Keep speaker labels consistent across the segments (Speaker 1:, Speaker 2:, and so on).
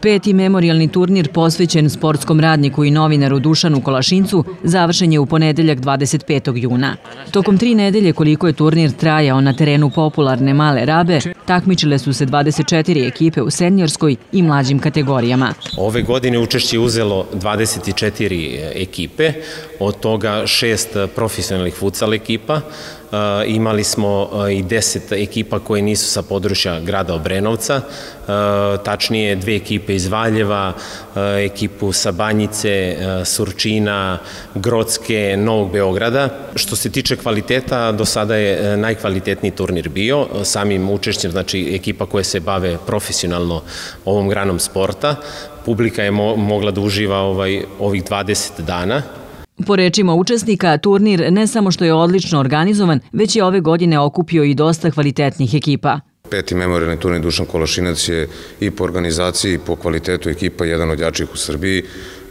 Speaker 1: Peti memorialni turnir posvećen sportskom radniku i novinaru Dušanu Kolašincu završen je u ponedeljak 25. juna. Tokom tri nedelje koliko je turnir trajao na terenu popularne Male Rabe, takmičile su se 24 ekipe u senjorskoj i mlađim kategorijama.
Speaker 2: Ove godine učešće uzelo 24 ekipe, od toga šest profesionalnih futsal ekipa, imali smo i deset ekipa koje nisu sa područja grada Obrenovca, tačnije dve ekipe iz Valjeva, ekipu sa Banjice, Surčina, Grocke, Novog Beograda. Što se tiče kvaliteta, do sada je najkvalitetniji turnir bio, samim učešćem, znači ekipa koje se bave profesionalno ovom granom sporta, publika je mogla da uživa ovaj, ovih 20 dana
Speaker 1: Po rečima učesnika, turnir ne samo što je odlično organizovan, već je ove godine okupio i dosta kvalitetnih ekipa.
Speaker 3: Peti memorialni turnir Dušan Kolašinac je i po organizaciji i po kvalitetu ekipa jedan od jačih u Srbiji.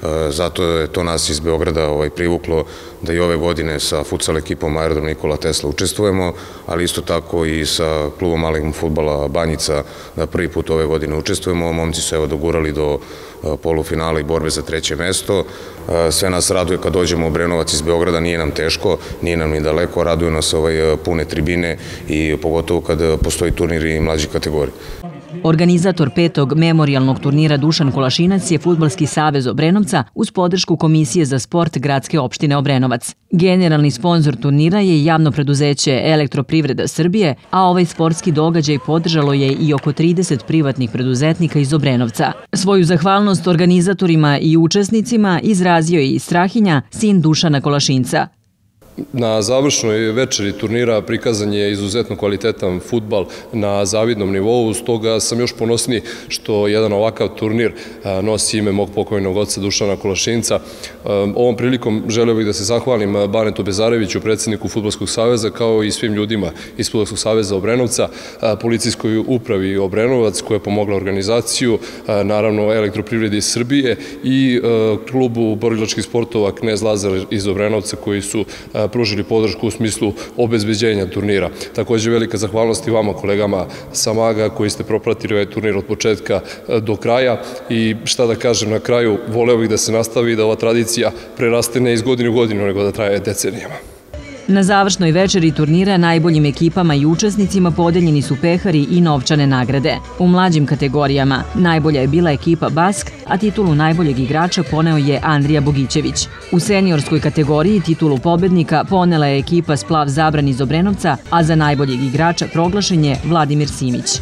Speaker 3: E, zato je to nas iz Beograda ovaj, privuklo da i ove godine sa futsal ekipom Aerodrom Nikola Tesla učestvujemo, ali isto tako i sa klubom malih futbala Banjica da prvi put ove godine učestvujemo. Momci su evo dogurali do e, polufinala i borbe za treće mesto. E, sve nas raduje kad dođemo u Brenovac iz Beograda, nije nam teško, nije nam ni daleko, raduje nas ovaj pune tribine i pogotovo kad postoji turnir i mlađi kategorije.
Speaker 1: Organizator petog memorialnog turnira Dušan Kolašinac je Futbalski savez Obrenovca uz podršku Komisije za sport Gradske opštine Obrenovac. Generalni sponsor turnira je javno preduzeće Elektroprivreda Srbije, a ovaj sportski događaj podržalo je i oko 30 privatnih preduzetnika iz Obrenovca. Svoju zahvalnost organizatorima i učesnicima izrazio je i Strahinja, sin Dušana Kolašinca.
Speaker 4: Na završnoj večeri turnira prikazan je izuzetno kvalitetan futbal na zavidnom nivou, stoga sam još ponosniji što jedan ovakav turnir nosi ime mog pokojnog oca Dušana Kolašinca. Ovom prilikom želeo bih da se zahvalim Banetu Bezareviću, predsedniku Futbolskog saveza, kao i svim ljudima iz Futbolskog saveza Obrenovca, policijskoj upravi Obrenovac koja je pomogla organizaciju, naravno elektroprivredi Srbije i klubu borilačkih sportova Knez Lazar iz Obrenovca koji su pružili podršku u smislu obezbeđenja turnira. Takođe velika zahvalnost i vama kolegama Samaga koji ste propratili ovaj turnir od početka e, do kraja i šta da kažem na kraju, voleo bih da se nastavi da ova tradicija preraste ne iz godinu u godinu, nego da traje decenijama.
Speaker 1: Na završnoj večeri turnira najboljim ekipama i učesnicima podeljeni su pehari i novčane nagrade. U mlađim kategorijama najbolja je bila ekipa Bask, a titulu najboljeg igrača poneo je Andrija Bogićević. U seniorskoj kategoriji titulu pobednika ponela je ekipa Splav Zabran iz Obrenovca, a za najboljeg igrača proglašen je Vladimir Simić.